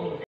people